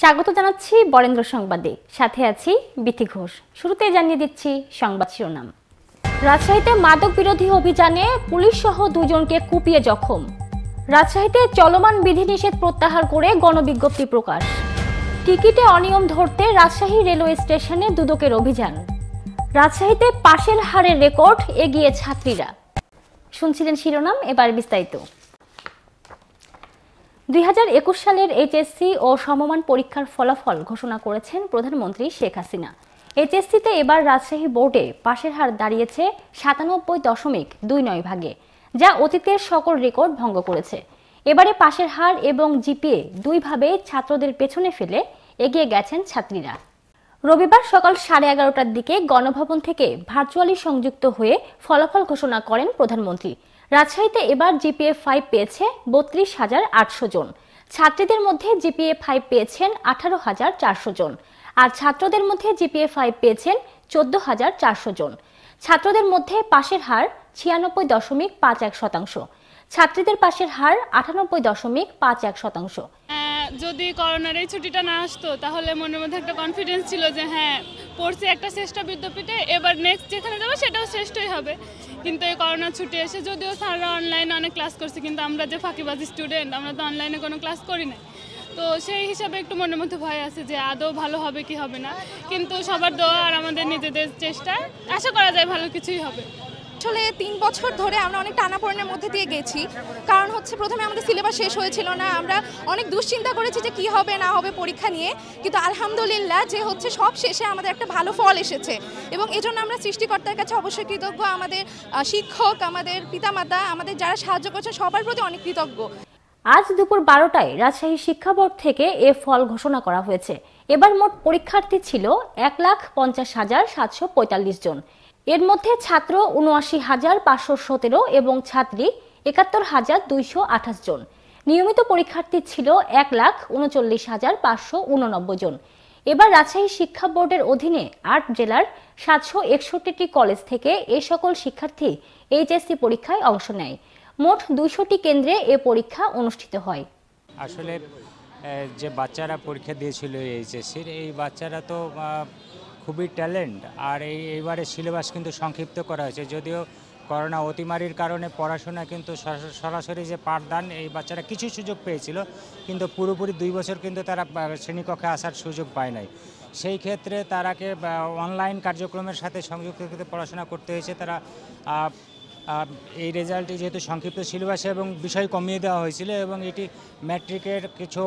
স্বাগত জানাচ্ছি বরেন্দ্র সংবাদে। সাথে আছি বিথি ঘোষ। শুরুতে জানিয়ে দিচ্ছি সংবাদ শিরোনাম। রাজশাহীতে মাদক বিরোধী অভিযানে পুলিশ সহ দুজনকে কুপিয়ে জখম। রাজশাহীতে চলমান বিধিনিষেধ প্রত্যাহার করে গণবিজ্ঞপ্তি প্রকাশ। টিকিটে অনিয়ম ধরতে রাজশাহী রেলওয়ে স্টেশনে দুদকের অভিযান। রাজশাহীতে পাশের হারের রেকর্ড এগিয়ে ছাত্রীরা। শুনছিলেন শিরোনাম, এবার বিস্তারিত। দুই হাজার একুশ সালের এইচএসসি ও সমমান পরীক্ষার ফলাফল ঘোষণা করেছেন প্রধানমন্ত্রী শেখ হাসিনা। এইচএসসিতে এবার রাজশাহী বোর্ডে পাশের হার দাঁড়িয়েছে সাতানব্বই দশমিক দুই নয় ভাগে, যা অতীতের সকল রেকর্ড ভঙ্গ করেছে। এবারে পাশের হার এবং জিপিএ দুইভাবে ছাত্রদের পেছনে ফেলে এগিয়ে গেছেন ছাত্রীরা। রবিবার সকাল সাড়ে এগারোটার দিকে গণভবন থেকে ভার্চুয়ালি সংযুক্ত হয়ে ফলাফল ঘোষণা করেন প্রধানমন্ত্রী। রাজশাহীতে এবার জিপিএ ফাইভ পেয়েছে বত্রিশ হাজার আটশো জন। ছাত্রীদের মধ্যে জিপিএ ফাইভ পেয়েছেন আঠারো হাজার চারশো জন। আর ছাত্রদের মধ্যে জিপিএ ফাইভ পেয়েছেন চোদ্দ হাজার চারশো জন। ছাত্রদের মধ্যে পাশের হার ছিয়ানব্বই দশমিক পাঁচ এক শতাংশ। ছাত্রীদের পাশের হার আটানব্বই দশমিক পাঁচ এক শতাংশ। যদি করোনার এই ছুটিটা না আসতো, তাহলে মনের মধ্যে একটা কনফিডেন্স ছিল যে হ্যাঁ পড়ছে একটা শ্রেষ্ঠ বিদ্যাপীঠে, এবার নেক্সট যেখানে যাব সেটাও শ্রেষ্ঠই হবে। কিন্তু এই করোনা ছুটি এসে যদিও স্যাররা অনলাইনে অনেক ক্লাস করছে, কিন্তু আমরা যে ফাঁকিবাজি স্টুডেন্ট আমরা তো অনলাইনে কোনো ক্লাস করি না তো সেই হিসাবে একটু মনের মধ্যে ভয় আছে যে আদৌ ভালো হবে কি হবে না। কিন্তু সবার দোয়া আর আমাদের নিজেদের চেষ্টা আশা করা যায় ভালো কিছুই হবে। আসলে তিন বছর ধরে আমরা অনেক টানাপোড়েনের মধ্যে দিয়ে গেছি। কারণ হচ্ছে প্রথমে আমাদের সিলেবাস শেষ হয়েছিল না, আমরা অনেক দুশ্চিন্তা করেছি যে কি হবে, না হবে পরীক্ষা নিয়ে। কিন্তু আলহামদুলিল্লাহ যে হচ্ছে সব শেষে আমাদের একটা ভালো ফল এসেছে। এবং এজন্য আমরা সৃষ্টিকর্তার কাছে অবশ্যই কৃতজ্ঞ। আমাদের শিক্ষক, আমাদের পিতামাতা, আমাদের যারা সাহায্য করছে সবার প্রতি অনেক কৃতজ্ঞ। আজ দুপুর বারোটায় রাজশাহী শিক্ষা বোর্ড থেকে এ ফল ঘোষণা করা হয়েছে। এবার মোট পরীক্ষার্থী ছিল এক লাখ পঞ্চাশ হাজার সাতশো পঁয়তাল্লিশ জন। এর মধ্যে ছাত্র উনআশি হাজার পাঁচশো সতেরো এবং ছাত্রী একাত্তর হাজার দুইশো আঠাশ জন। নিয়মিত পরীক্ষার্থী ছিল এক লাখ উনচল্লিশ হাজার পাঁচশো উননব্বই জন। এবার রাজশাহী শিক্ষা বোর্ডের অধীনে আট জেলার সাতশো একষট্টিটি কলেজ থেকে এ সকল শিক্ষার্থী এইচএসসি পরীক্ষায় অংশ নেয়। মোট দুইশোটি কেন্দ্রে এ পরীক্ষা অনুষ্ঠিত হয়। আসলে যে বাচ্চারা পরীক্ষা দিয়েছিল এইচএসসির, এই বাচ্চারা তো খুবই ট্যালেন্ট আর এই এইবারে সিলেবাস কিন্তু সংক্ষিপ্ত করা হয়েছে। যদিও করোনা অতিমারির কারণে পড়াশোনা কিন্তু সরাসরি যে পাঠদান এই বাচ্চারা কিছু সুযোগ পেয়েছিল, কিন্তু পুরোপুরি দুই বছর কিন্তু তারা শ্রেণীকক্ষে আসার সুযোগ পায় নাই। সেই ক্ষেত্রে তারাকে অনলাইন কার্যক্রমের সাথে সংযুক্ত পড়াশোনা করতে হয়েছে। তারা এই রেজাল্টটি যেহেতু সংক্ষিপ্ত সিলেবাসে এবং বিষয় কমিয়ে দেওয়া হয়েছিল এবং এটি ম্যাট্রিকের কিছু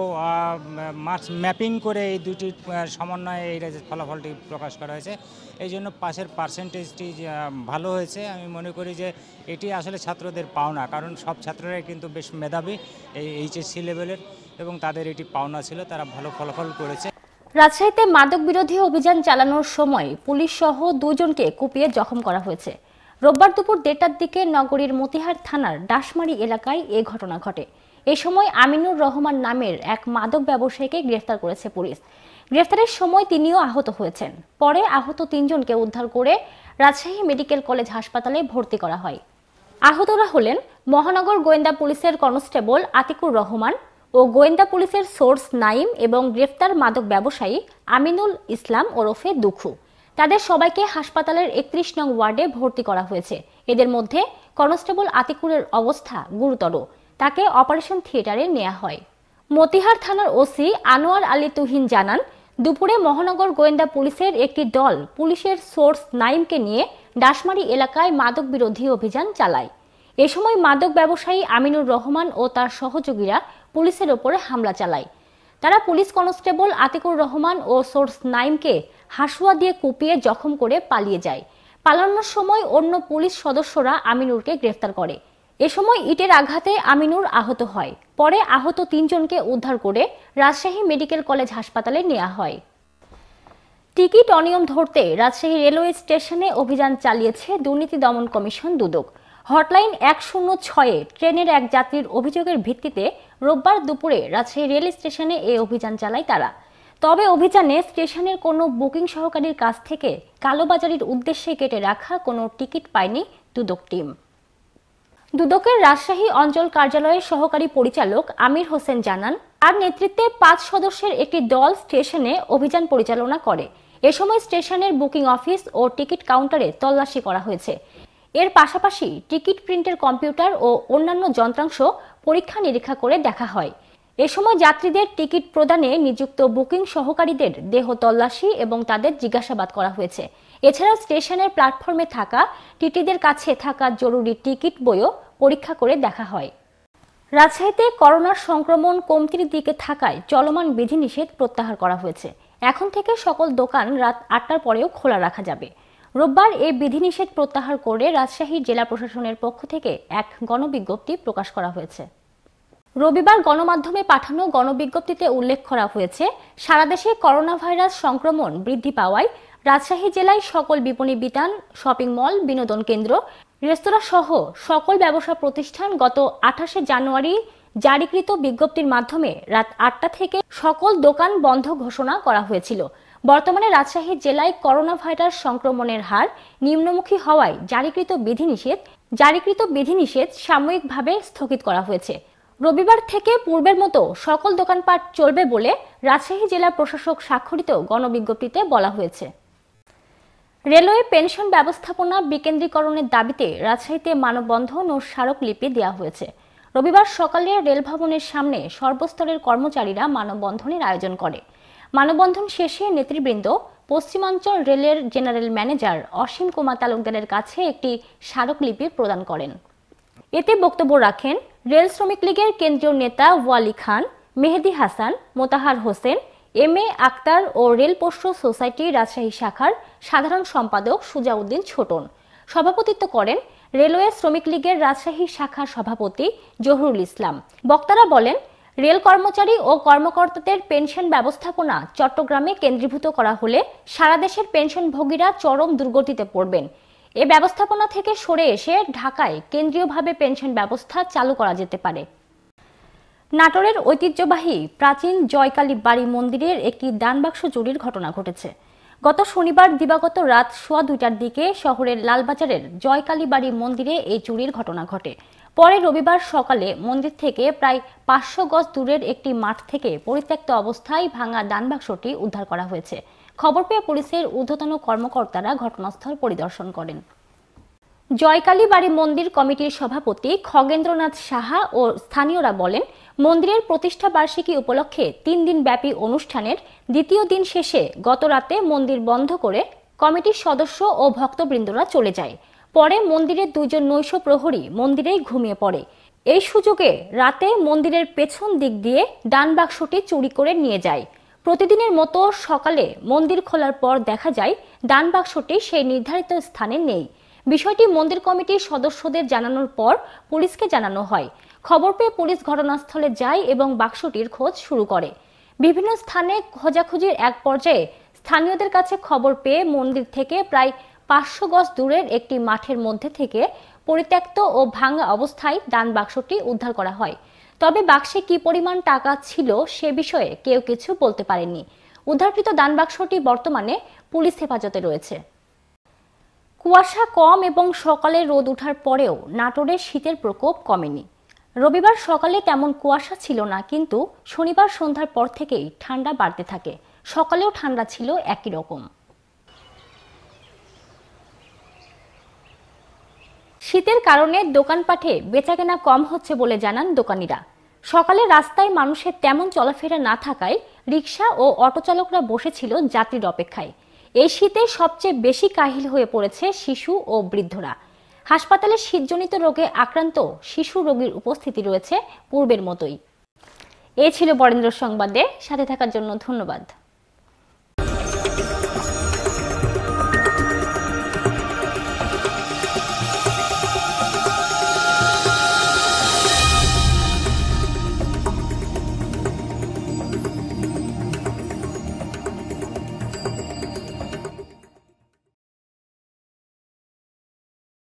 মার্কস ম্যাপিং করে এই দুটি সমন্বয়ে এই ফলাফলটি প্রকাশ করা হয়েছে। এই জন্য পাশের পার্সেন্টেজটি ভালো হয়েছে। আমি মনে করি যে এটি আসলে ছাত্রদের পাওনা, কারণ সব ছাত্ররাই কিন্তু বেশ মেধাবী এই এইচএসসি লেভেলের এবং তাদের এটি পাওনা ছিল, তারা ভালো ফলাফল করেছে। রাজশাহীতে মাদক বিরোধী অভিযান চালানোর সময় পুলিশ সহ দুজনকে কুপিয়ে জখম করা হয়েছে। রোববার দুপুর দেড়টার দিকে নগরীর মতিহার থানার ডাসমারি এলাকায় এ ঘটনা ঘটে। এ সময় আমিনুর রহমান নামের এক মাদক ব্যবসায়ীকে গ্রেফতার করেছে পুলিশ। গ্রেফতারের সময় তিনিও আহত হয়েছেন। পরে আহত তিনজনকে উদ্ধার করে রাজশাহী মেডিকেল কলেজ হাসপাতালে ভর্তি করা হয়। আহতরা হলেন মহানগর গোয়েন্দা পুলিশের কনস্টেবল আতিকুর রহমান ও গোয়েন্দা পুলিশের সোর্স নাইম এবং গ্রেফতার মাদক ব্যবসায়ী আমিনুল ইসলাম ওরফে দুখু। তাদের সবাইকে হাসপাতালের একত্রিশ নং ওয়ার্ডে ভর্তি করা হয়েছে। এদের মধ্যে কনস্টেবল আতিকুরের অবস্থা গুরুতর। তাকে অপারেশন থিয়েটারে নেওয়া হয়। মতিহার থানার ওসি আনোয়ার আলী তুহিন জানান, দুপুরে মহানগর গোয়েন্দা পুলিশের একটি দল পুলিশের সোর্স নাইমকে নিয়ে ডাসমারি এলাকায় মাদক বিরোধী অভিযান চালায়। এ সময় মাদক ব্যবসায়ী আমিনুর রহমান ও তার সহযোগীরা পুলিশের ওপরে হামলা চালায়। তারা পুলিশ কনস্টেবল আতিকুর রহমান ও সোর্স নাইমকে হাসুয়া দিয়ে কুপিয়ে জখম করে পালিয়ে যায়। পালানোর সময় অন্য পুলিশ সদস্যরা আমিনুরকে গ্রেফতার করে। এ সময় ইটের আঘাতে আমিনুর আহত হয়। পরে আহত তিনজনকে উদ্ধার করে রাজশাহী মেডিকেল কলেজ হাসপাতালে নেওয়া হয়। টিকিট অনিয়ম ধরতে রাজশাহী রেলওয়ে স্টেশনে অভিযান চালিয়েছে দুর্নীতি দমন কমিশন দুদক। হটলাইন এক শূন্য ছয়ে ট্রেনের এক যাত্রীর অভিযোগের ভিত্তিতে রোববার দুপুরে রাজশাহী রেল স্টেশনে এই অভিযান চালায় তারা। তবে অভিযানে স্টেশনের কোনো বুকিং সহকারীর কাছ থেকে কালোবাজারির উদ্দেশ্যে কেটে রাখা কোনো টিকিট পায়নি দুদক টিম। দুদকের রাজশাহী অঞ্চল কার্যালয়ের সহকারী পরিচালক আমির হোসেন জানান, তার নেতৃত্বে পাঁচ সদস্যের একটি দল স্টেশনে অভিযান পরিচালনা করে। এ সময় স্টেশনের বুকিং অফিস ও টিকিট কাউন্টারে তল্লাশি করা হয়েছে। এর পাশাপাশি টিকিট প্রিন্টের কম্পিউটার ও অন্যান্য যন্ত্রাংশ পরীক্ষা নিরীক্ষা করে দেখা হয়। এ সময় যাত্রীদের টিকিট প্রদানে নিযুক্ত বুকিং সহকারীদের দেহ তল্লাশি এবং তাদের জিজ্ঞাসাবাদ করা হয়েছে। এছাড়া স্টেশনের প্ল্যাটফর্মে থাকা টিটিদের কাছে থাকা জরুরি টিকিট বইও পরীক্ষা করে দেখা হয়। রাজশাহীতে করোনার সংক্রমণ কমতির দিকে থাকায় চলমান বিধিনিষেধ প্রত্যাহার করা হয়েছে। এখন থেকে সকল দোকান রাত আটটার পরেও খোলা রাখা যাবে। রোববার এই বিধিনিষেধ প্রত্যাহার করে রাজশাহী জেলা প্রশাসনের পক্ষ থেকে এক গণবিজ্ঞপ্তি প্রকাশ করা হয়েছে। রবিবার গণমাধ্যমে পাঠানো গণবিজ্ঞপ্তিতে উল্লেখ করা হয়েছে সারা দেশে করোনা ভাইরাস সংক্রমণ বৃদ্ধি পাওয়ায় রাজশাহী জেলায় সকল বিপণী বিতান, শপিং মল, বিনোদন কেন্দ্র, রেস্তোরাঁ সহ সকল ব্যবসা প্রতিষ্ঠান গত আঠাশে জানুয়ারি জারিকৃত বিজ্ঞপ্তির মাধ্যমে রাত আটটা থেকে সকল দোকান বন্ধ ঘোষণা করা হয়েছিল। বর্তমানে রাজশাহী জেলায় করোনা ভাইরাস সংক্রমণের হার নিম্নমুখী হওয়ায় জারিকৃত বিধিনিষেধ জারিকৃত বিধিনিষেধ সাময়িকভাবে স্থগিত করা হয়েছে। রবিবার থেকে পূর্বের মতো সকল দোকানপাট চলবে বলে রাজশাহী জেলা প্রশাসক স্বাক্ষরিত গণবিজ্ঞপ্তিতে বলা হয়েছে। রেলওয়ে পেনশন ব্যবস্থাপনা বিকেন্দ্রীকরণের দাবিতে রাজশাহীতে মানববন্ধন ও স্মারকলিপি দেওয়া হয়েছে। রবিবার সকালে রেল ভবনের সামনে সর্বস্তরের কর্মচারীরা মানববন্ধনের আয়োজন করে। মানববন্ধন শেষে নেতৃবৃন্দ, পশ্চিমাঞ্চল রেলের জেনারেল ম্যানেজার অসীম কুমার তালুকদারের কাছে একটি স্মারকলিপি প্রদান করেন। এতে বক্তব্য রাখেন রেল শ্রমিক লীগের কেন্দ্রীয় নেতা ওয়ালি খান, মেহেদি হাসান, মোতাহার হোসেন, এম এ আক্তার ও রেল পোস্ট সোসাইটি রাজশাহী শাখার সাধারণ সম্পাদক সুজাউদ্দিন ছোটন। সভাপতিত্ব করেন রেলওয়ে শ্রমিক লীগের রাজশাহী শাখার সভাপতি জহুরুল ইসলাম। বক্তারা বলেন, রেল কর্মচারী ও কর্মকর্তাদের পেনশন ব্যবস্থাপনা চট্টগ্রামে কেন্দ্রীভূত করা হলে সারা দেশের পেনশনভোগীরা চরম দুর্গতিতে পড়বেন। এ ব্যবস্থাপনা থেকে সরে এসে ঢাকায় কেন্দ্রীয়ভাবে পেনশন ব্যবস্থা চালু করা যেতে পারে। নাটোরের ঐতিহ্যবাহী প্রাচীন জয়কালী বাড়ি মন্দিরের একটি দানবাক্স চুরির ঘটনা ঘটেছে। গত শনিবার দিবাগত রাত সোয়া দুইটার দিকে শহরের লালবাজারের জয়কালী বাড়ি মন্দিরে এই চুরির ঘটনা ঘটে। পরে রবিবার সকালে মন্দির থেকে প্রায় পাঁচশো গজ দূরের একটি মাঠ থেকে পরিত্যক্ত অবস্থায় ভাঙা দানবাক্সটি উদ্ধার করা হয়েছে। খবর পেয়ে পুলিশের ঊর্ধ্বতন কর্মকর্তারা ঘটনাস্থল পরিদর্শন করেন। জয়কালী বাড়ি মন্দির কমিটির সভাপতি খগেন্দ্রনাথ সাহা ও স্থানীয়রা বলেন, মন্দিরের প্রতিষ্ঠা বার্ষিকী উপলক্ষে তিন দিন ব্যাপী অনুষ্ঠানের দ্বিতীয় দিন শেষে গত রাতে মন্দির বন্ধ করে কমিটির সদস্য ও ভক্তবৃন্দরা চলে যায়। পরে মন্দিরের দুজন নৈশ প্রহরী মন্দিরেই ঘুমিয়ে পড়ে। এই সুযোগে রাতে মন্দিরের পেছন দিক দিয়ে ডান বাক্সটি চুরি করে নিয়ে যায়। প্রতিদিনের মতো সকালে মন্দির খোলার পর দেখা যায়, ডান বাক্সটি সেই নির্ধারিত স্থানে নেই। বিষয়টি মন্দির কমিটির সদস্যদের জানানোর পর পুলিশকে জানানো হয়। খবর পেয়ে পুলিশ ঘটনাস্থলে যায় এবং বাক্সটির খোঁজ শুরু করে। বিভিন্ন স্থানে খোঁজাখুঁজির এক পর্যায়ে স্থানীয়দের কাছে খবর পেয়ে মন্দির থেকে প্রায় পাঁচশো গজ দূরের একটি মাঠের মধ্যে থেকে পরিত্যক্ত ও ভাঙা অবস্থায় দান বাক্সটি উদ্ধার করা হয়। তবে বাক্সে কি পরিমাণ টাকা ছিল সে বিষয়ে কেউ কিছু বলতে পারেনি উদ্ধারকৃত দান বাক্সটি বর্তমানে পুলিশ হেফাজতে রয়েছে। কুয়াশা কম এবং সকালে রোদ ওঠার পরেও নাটোরের শীতের প্রকোপ কমেনি। রবিবার সকালে তেমন কুয়াশা ছিল না, কিন্তু শনিবার সন্ধ্যার পর থেকেই ঠান্ডা বাড়তে থাকে। সকালেও ঠান্ডা ছিল একই রকম। শীতের কারণে দোকানপাটে বেচাকেনা কম হচ্ছে বলে জানান দোকানিরা। সকালে রাস্তায় মানুষের তেমন চলাফেরা না থাকায় রিক্সা ও অটো চালকরা বসেছিল যাত্রীর অপেক্ষায়। এই শীতে সবচেয়ে বেশি কাহিল হয়ে পড়েছে শিশু ও বৃদ্ধরা। হাসপাতালে শীতজনিত রোগে আক্রান্ত শিশু রোগীর উপস্থিতি রয়েছে পূর্বের মতোই। এ ছিল বরেন্দ্র সংবাদে। সাথে থাকার জন্য ধন্যবাদ।